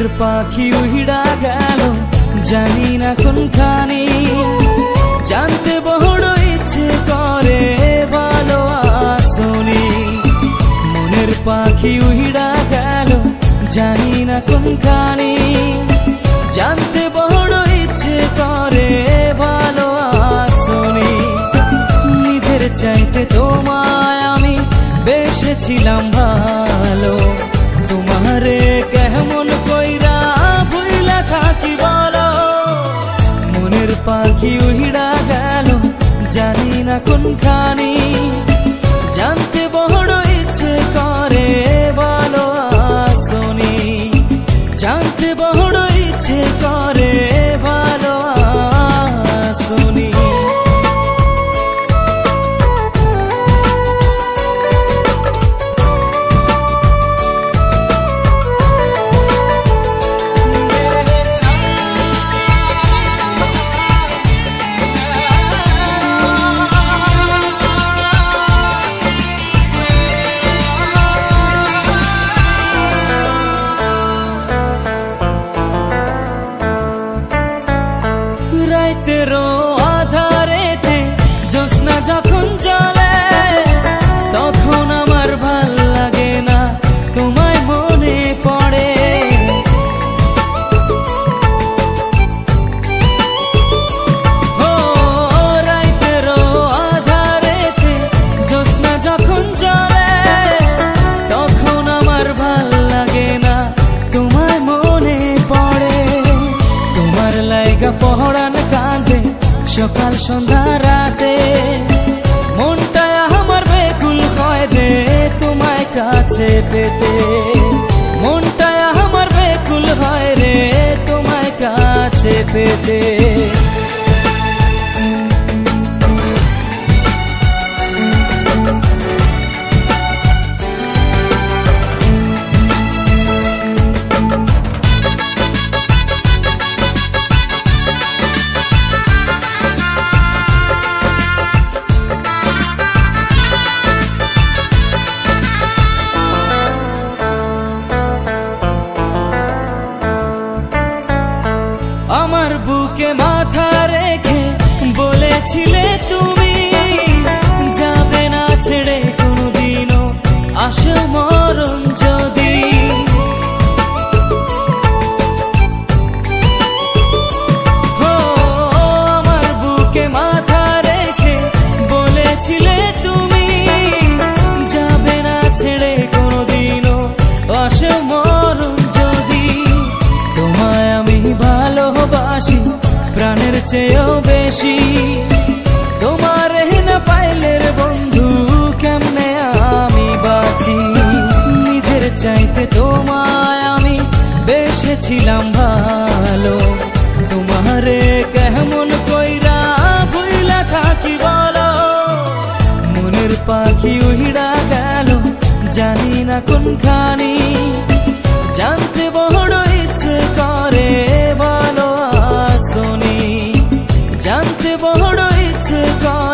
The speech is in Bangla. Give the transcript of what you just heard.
পাখি উহিড়া গেল, জানি না কোনখানি। জানতে বড় ইচ্ছে করে ভালো আসনি মনের পাখি উহিড়া গেল, জানি না কোনখানি। জানতে বড় ইচ্ছে করে ভালো আসনি নিজের চাইতে তোমায় আমি বেসেছিলাম ভালো। তোমারে কেমন পাখি উহিড়া গেল জানি না কোনখানি পহরান কাঁদে, সকাল সন্ধ্যা রাতে। মনটা আমার বেকুল হয় রে, তোমায় কাছে পেতে। মনটা আমার বেকুল হয় রে, তোমায় কাছে পেতে। বুকে মাথা রেখে বলেছিলে তুমি, যাবে না ছেড়ে কোনোদিনও, আসো মরণ যদি। আমার বুকে মাথা রেখে বলেছিলে তুমি চেয়েও বেশি। তোমার না পাইলের বন্ধু কেমনে আমি বাঁচি? নিজের চাইতে তোমায় আমি বেসেছিলাম ভালো। তোমারে কেমন কইরা ভুইলা থাকি বলো। মনের পাখি উহিড়া গেল, জানি না কোনখানি। জানতে বড় ইচ্ছে করে। জানতে বড় ইচ্ছে কর।